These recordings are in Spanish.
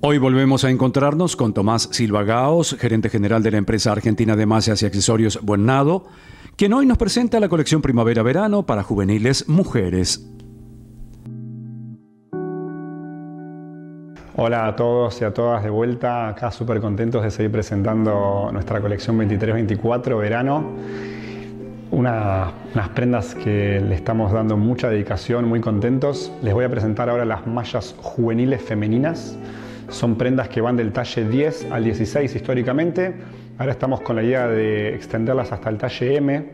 Hoy volvemos a encontrarnos con Tomás Silva Gaos, gerente general de la empresa argentina de masas y accesorios Buenado, quien hoy nos presenta la colección Primavera-Verano para juveniles mujeres. Hola a todos y a todas de vuelta, acá súper contentos de seguir presentando nuestra colección 23-24 verano. unas prendas que le estamos dando mucha dedicación, muy contentos. Les voy a presentar ahora las mallas juveniles femeninas. Son prendas que van del talle 10 al 16 históricamente. Ahora estamos con la idea de extenderlas hasta el talle M,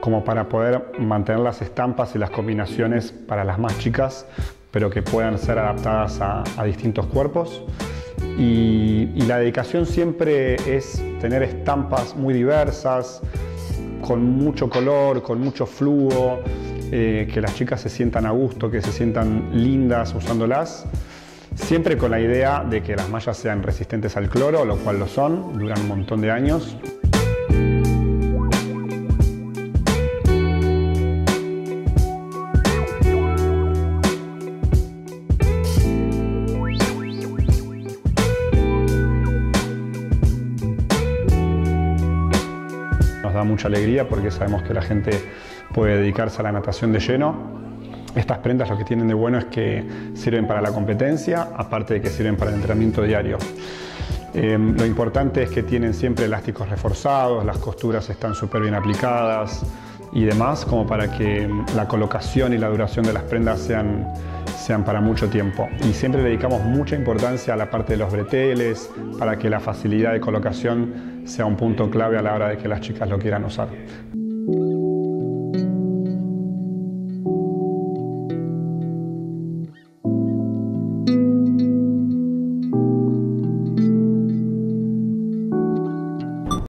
como para poder mantener las estampas y las combinaciones para las más chicas, pero que puedan ser adaptadas a, distintos cuerpos. Y, la dedicación siempre es tener estampas muy diversas, con mucho color, con mucho flujo, eh, que las chicas se sientan a gusto, que se sientan lindas usándolas siempre con la idea de que las mallas sean resistentes al cloro, lo cual lo son, duran un montón de años. Nos da mucha alegría porque sabemos que la gente puede dedicarse a la natación de lleno estas prendas lo que tienen de bueno es que sirven para la competencia, aparte de que sirven para el entrenamiento diario. Em, lo importante es que tienen siempre elásticos reforzados, las costuras están súper bien aplicadas y demás, como para que la colocación y la duración de las prendas sean, sean para mucho tiempo. Y siempre dedicamos mucha importancia a la parte de los breteles, para que la facilidad de colocación sea un punto clave a la hora de que las chicas lo quieran usar.